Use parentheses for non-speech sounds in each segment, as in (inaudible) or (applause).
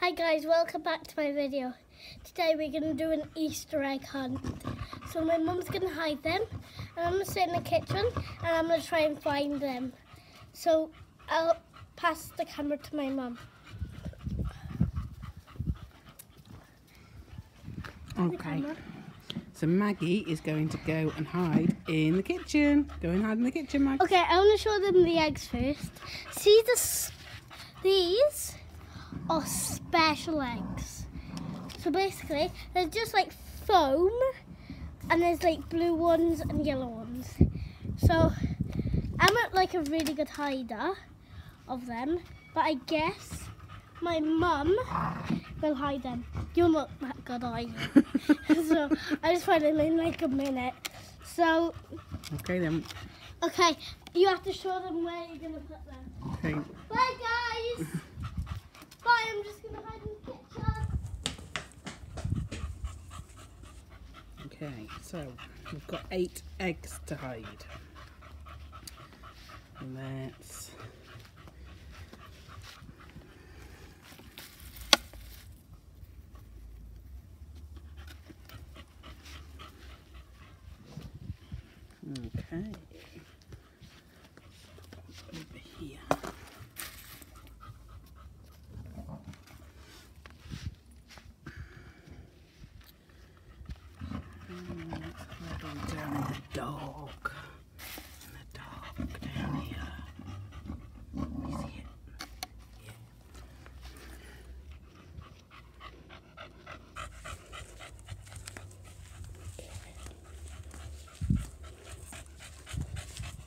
Hi guys, welcome back to my video. Today we're going to do an Easter egg hunt. So my mum's going to hide them and I'm going to sit in the kitchen and I'm going to try and find them. So I'll pass the camera to my mum. Okay. So Maggie is going to go and hide in the kitchen. Go and hide in the kitchen, Maggie. Okay, I want to show them the eggs first. See this? These are special eggs. So basically, there's just like foam, and there's like blue ones and yellow ones. So I'm not like a really good hider of them, but I guess my mum will hide them. You're not that good, are (laughs) you? so I just find them in like a minute. So Okay then. okay, you have to show them where you're gonna put them. Okay. Bye guys. (laughs) I'm just gonna hide in the kitchen. Okay. So we've got eight eggs to hide. Let's. Okay. Over here. And let's hide the dog. In the dog down here. You see it? Yeah.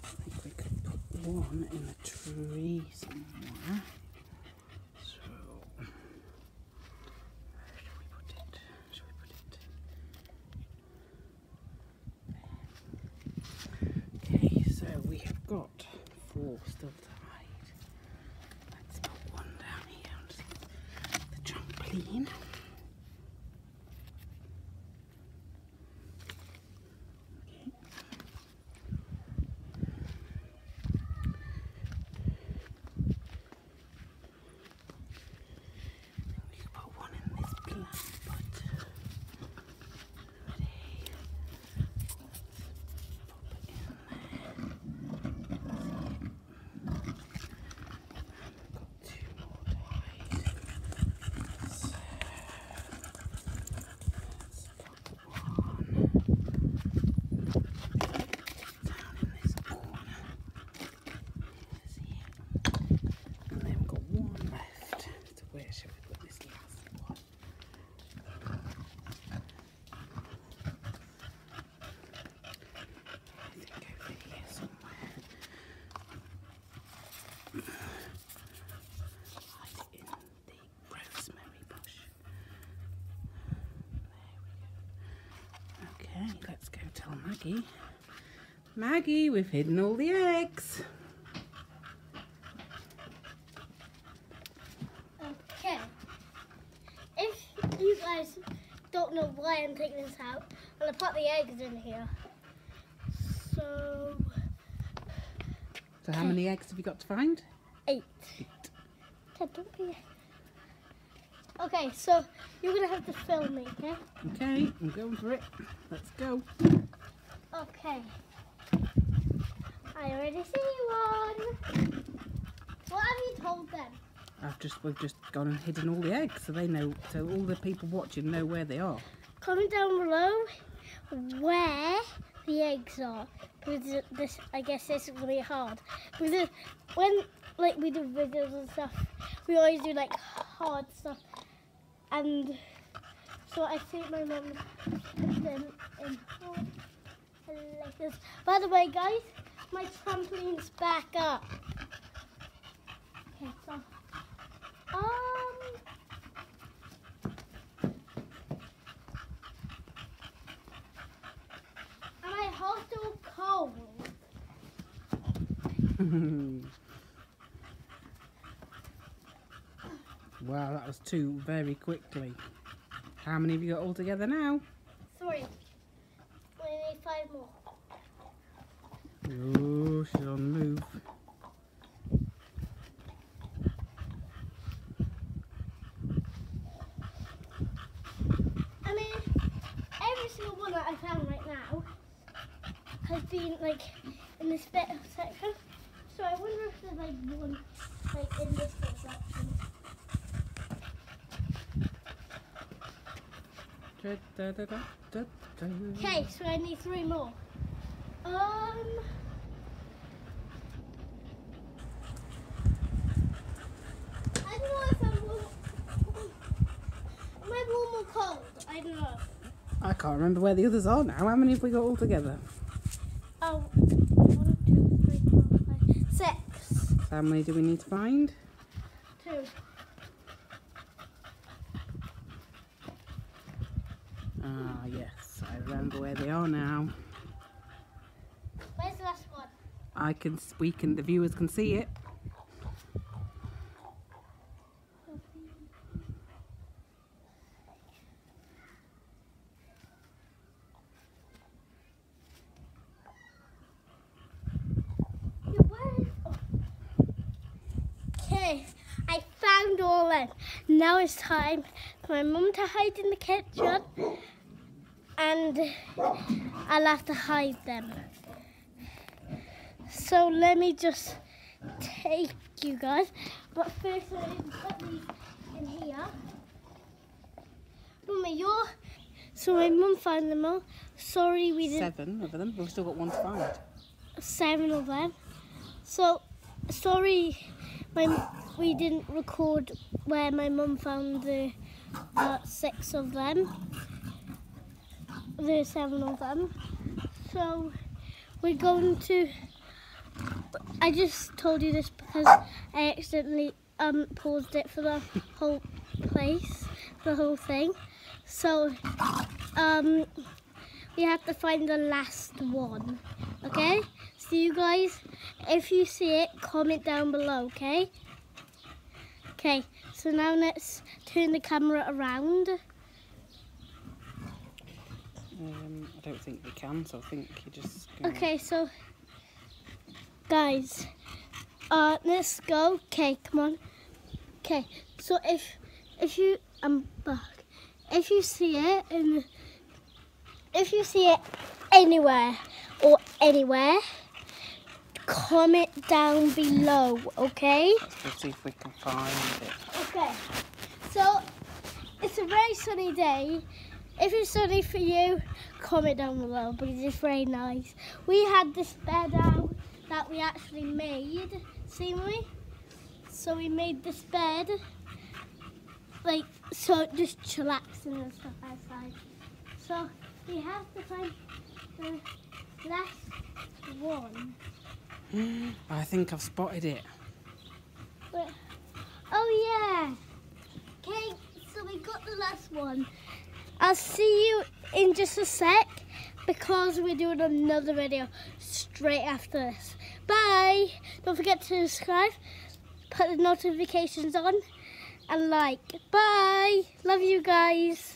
I think we could put one in the tree somewhere. So, where should we put it? Should we put it? Okay, so we have got four still to hide. Let's put one down here on the trampoline. Okay. We could put one in this plant pot. Ready? Pop it in there. Got two more to hide. So, let's put one down in this corner. See it? And then we've got one left. So where should we put this last one? I think over here somewhere. Hide it in the rosemary bush. There we go. Okay, let's go tell Maggie. Maggie, we've hidden all the eggs. Okay. If you guys don't know why I'm taking this out, I'm gonna put the eggs in here. So So how many eggs have you got to find? eight. Eight. Okay, don't be. Okay, so you're gonna have to film me, okay? Okay, I'm going for it. Let's go. Okay. I already see one. What have you told them? I've just we've just gone and hidden all the eggs, so they know. So all the people watching know where they are. Comment down below where the eggs are. Because this, I guess this is gonna be hard. Because when like we do videos and stuff, we always do like hard stuff. And so I think my mum them in like. By the way, guys, my trampoline's back up. Okay, so um. Am I or cold? (laughs) Wow, that was two very quickly. How many have you got all together now? Three. We need five more. Oh, she's on move. I mean, every single one that I found right now has been like in this bit of section. So I wonder if there's like one like in this section. Okay, so I need three more. Um. I don't know if I'm warm. Am I warm or cold? I don't know. I can't remember where the others are now. How many have we got all together? Oh, one, two, three, four, five, six, So how many do we need to find? two. Ah, yes. I remember where they are now. Where's the last one? I can, we can, the viewers can see it. Yeah, where is- oh. Okay, I found all them. Now it's time for my mum to hide in the kitchen and I'll have to hide them. So let me just take you guys. But first I need to put these in here. Mummy, you're... So my mum found them all. Sorry we didn't Seven of them. But we've still got one to find. seven of them. So sorry, my we didn't record where my mum found the uh, six of them, the seven of them. So we're going to. I just told you this because I accidentally um paused it for the whole place, the whole thing. So um we have to find the last one. Okay? So you guys, if you see it, comment down below, okay? Okay, so now let's turn the camera around. Um, I don't think we can, so I think you just. Okay, so guys, uh, let's go. Okay, come on. Okay, so if if you I'm back. If you see it in, if you see it anywhere or anywhere, comment down below. Okay. Let's see if we can find it. Okay. So it's a very sunny day. If it's sunny for you, comment down below because it's very nice. We had this bed out that we actually made, see we? So we made this bed, like so just chillaxing and stuff outside. So we have to find the last one. I think I've spotted it. But, oh yeah. Okay, so we got the last one. I'll see you in just a sec because we're doing another video straight after this. Bye. Don't forget to subscribe, put the notifications on, and like. Bye. Love you guys.